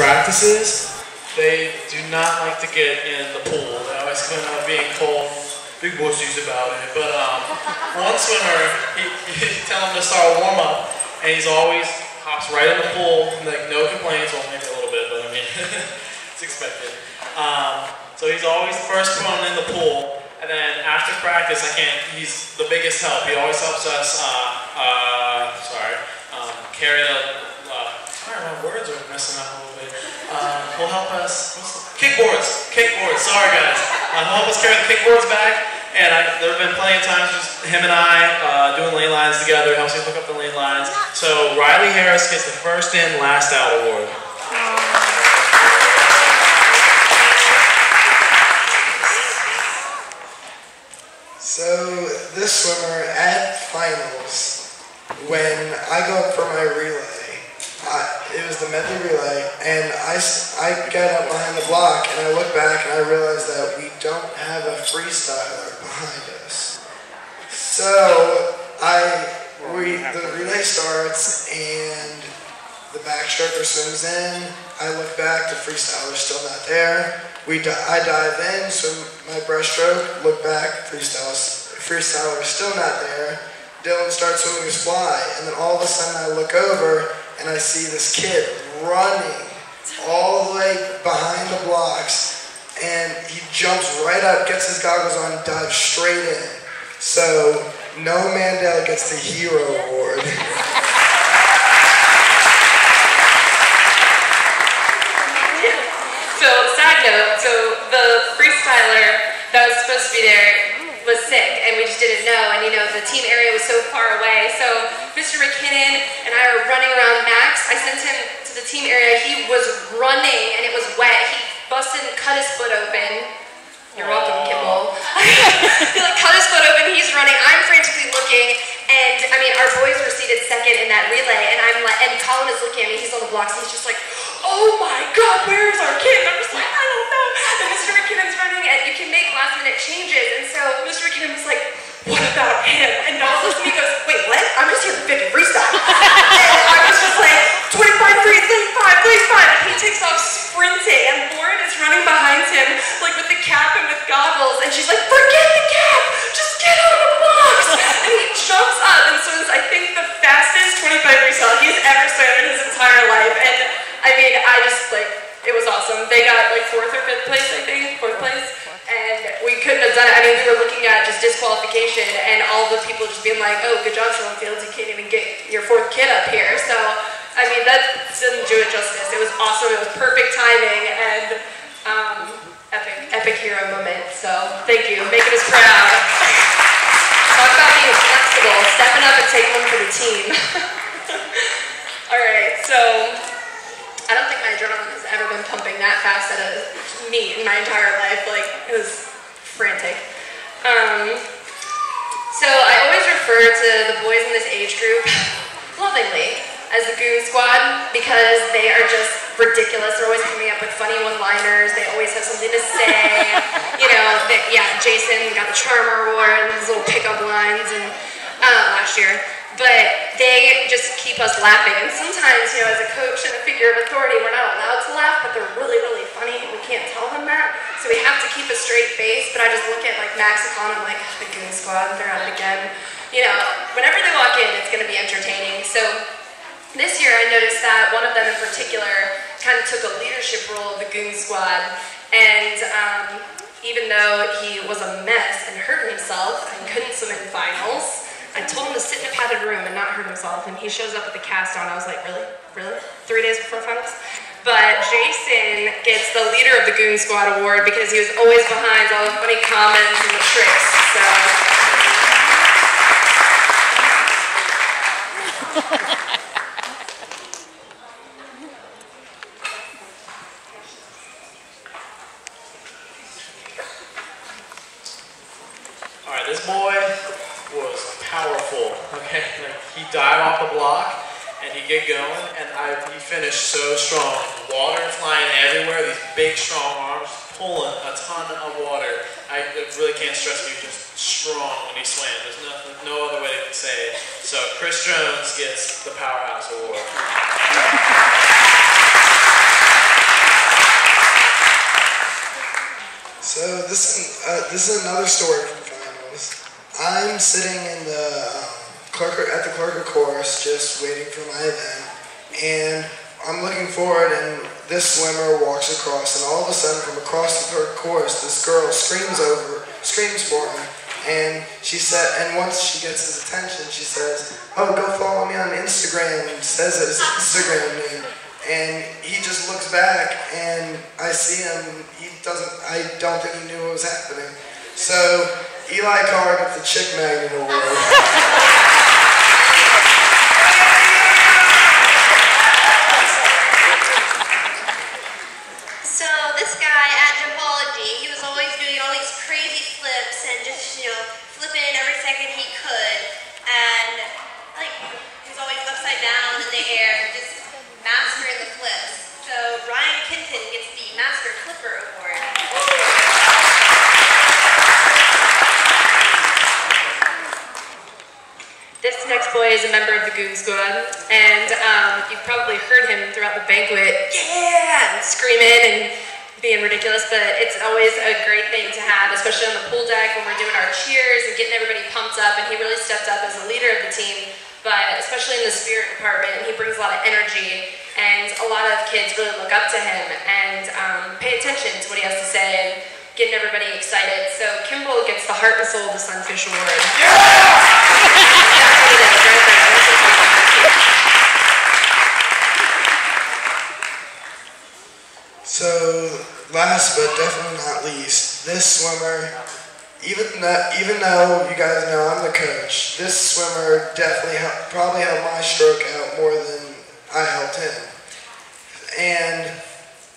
practices, they do not like to get in the pool. They always come out being cold, big wussies about it. But um, one swimmer, he, he tell him to start a warm up, and he's always hops right in the pool, like no complaints, well maybe a little bit, but I mean, it's expected. Um, so he's always the first one in the pool, and then after practice, I can't, he's the biggest help. He always helps us, uh, uh, sorry, um, carry the, uh, my words are messing up. Uh, he'll help us, kickboards, kickboards, sorry guys. Uh, he'll help us carry the kickboards back, and I, there have been plenty of times just him and I uh, doing lane lines together, helps me hook up the lane lines. So Riley Harris gets the first in, last out award. So this swimmer at finals, when I go up for my relay, I, it was the medley relay, and I, I got up behind the block, and I look back, and I realize that we don't have a freestyler behind us. So I, we, the relay starts, and the backstroker swims in. I look back, the freestyler's still not there. We I dive in, swim my breaststroke, look back, freestyle, freestyler still not there. Dylan starts swimming his fly, and then all of a sudden I look over and I see this kid running all the way behind the blocks, and he jumps right up, gets his goggles on, dives straight in. So Noah Mandel gets the hero award. So, side note, so the freestyler that was supposed to be there was sick and we just didn't know and you know the team area was so far away so Mr. McKinnon and I were running around Max I sent him to the team area he was running and it was wet he busted and cut his foot open you're welcome Kimball like cut his foot open he's running. I'm frantically looking and I mean our boys were seated second in that relay and I'm like and Colin is looking at me he's on the blocks he's just like oh my god where is our kid and I'm just like I don't know and Mr. McKinnon's running and you can make last minute changes and so Mr. McKinnon was like what about him and Noah looks at me and goes wait what I'm just here for 50 freestyle and I was just like 25 3 35 35 and he takes off sprinting and Lauren is running behind him like with the cap and with goggles and she's like forget the cap just get out of the box and he jumps up and swims I think the fastest 25 freestyle he's ever swam in his entire life and I just like it was awesome. They got like fourth or fifth place I think fourth place. And we couldn't have done it. I mean we were looking at just disqualification and all the people just being like oh good job Salem Fields you can't even get your fourth kid up here. So I mean that didn't do it justice. It was awesome it was perfect timing and um, epic epic hero moment so thank you making us proud talk about being flexible stepping up and taking one for the team all right so I don't think my adrenaline has ever been pumping that fast at a meet in my entire life. Like, it was frantic. Um, so I always refer to the boys in this age group lovingly as the Goon Squad because they are just ridiculous. They're always coming up with funny one-liners. They always have something to say. you know, they, yeah, Jason got the Charmer Award and his little pickup lines and uh, last year but they just keep us laughing. And sometimes, you know, as a coach and a figure of authority, we're not allowed to laugh, but they're really, really funny, and we can't tell them that. So we have to keep a straight face, but I just look at, like, Maxicon, I'm like, the Goon Squad, they're at it again. You know, whenever they walk in, it's going to be entertaining. So this year I noticed that one of them in particular kind of took a leadership role of the Goon Squad, and um, even though he was a mess and hurt himself and couldn't swim in finals, I told him to sit in a padded room and not hurt himself, and he shows up with the cast on. I was like, really? Really? Three days before finals? But Jason gets the Leader of the Goon Squad award because he was always behind all the funny comments and the tricks. So. All right, this boy powerful. Okay, like he dived off the block and he get going, and I, he finished so strong. Water flying everywhere. These big strong arms pulling a ton of water. I really can't stress you—just strong when he swam. There's no, no other way to say it. So Chris Jones gets the Powerhouse Award. So this uh, this is another story I'm sitting in the um, clerk at the clerk of course, just waiting for my event, and I'm looking forward, and this swimmer walks across, and all of a sudden, from across the clerk course, this girl screams over, screams for me, and she said, and once she gets his attention, she says, "Oh, go follow me on Instagram," and says his Instagram name. And he just looks back, and I see him. He doesn't. I don't think he knew what was happening. So Eli Carr gets the Chick Magnet Award. So this guy at Gymology, he was always doing all these crazy flips and just, you know, flipping every second he could. And like he was always upside down in the air, just mastering the flips. So Ryan Kinton gets the Master Flipper Award. This next boy is a member of the Goon Squad, and um, you've probably heard him throughout the banquet, yeah, and screaming and being ridiculous, but it's always a great thing to have, especially on the pool deck when we're doing our cheers and getting everybody pumped up, and he really stepped up as a leader of the team, but especially in the spirit department, he brings a lot of energy, and a lot of kids really look up to him and um, pay attention to what he has to say and getting everybody excited. So Kimball gets the Heart and Soul of the Sunfish Award. That's what it is, right there. That's what it is. So, last but definitely not least, this swimmer, even though, even though you guys know I'm the coach, this swimmer definitely helped, probably helped my stroke out more than I helped him. And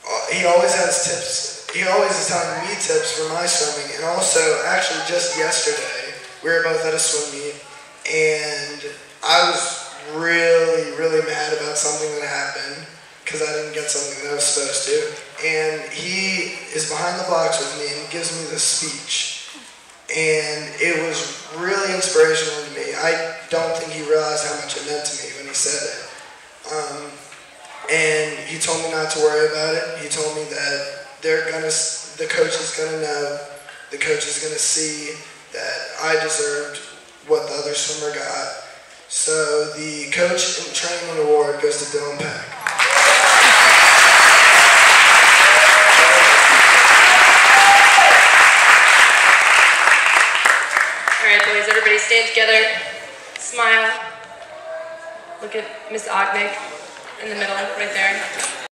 uh, he always has tips. He always is telling me tips for my swimming. And also, actually, just yesterday, we were both at a swim meet, and I was really, really mad about something that happened because I didn't get something that I was supposed to. And he is behind the box with me and he gives me the speech. And it was really inspirational to me. I don't think he realized how much it meant to me when he said it. Um, and he told me not to worry about it. He told me that they're gonna, the coach is gonna know, the coach is gonna see that I deserved what the other swimmer got. So the coach and training award goes to Dylan Peck. Stand together. Smile. Look at Miss Ognick in the middle, right there.